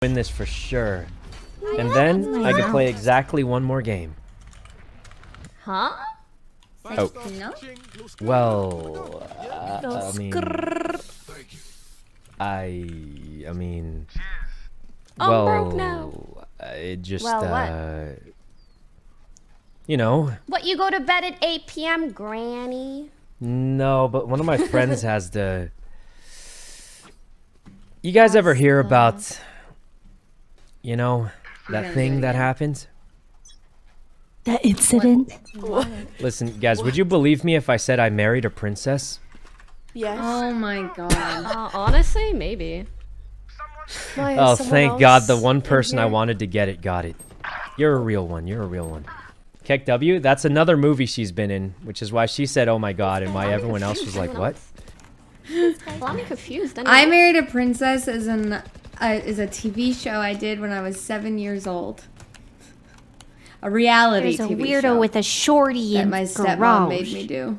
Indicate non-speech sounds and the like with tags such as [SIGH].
win this for sure. And then I can play exactly one more game. Huh? Oh. No? Well, uh, I mean, I, I mean, well, broke uh, it just, uh, you know, What, you go to bed at 8 p.m., Granny? no, but one of my friends [LAUGHS] has the. You guys ever hear about, you know, that thing that happened? That incident? What? Listen, guys, would you believe me if I said I married a princess? Yes. Oh my god. Uh, honestly, maybe. Maya, Oh, thank God, the one person I wanted to get it got it. You're a real one. You're a real one. Keck W, that's another movie she's been in, which is why she said, "Oh my God," and why everyone else was like, "What?" [LAUGHS] Well, I'm confused. I Married a Princess is an uh, is a TV show I did when I was seven years old. A reality There's a TV weirdo show with a shorty that in my garage. stepmom made me do.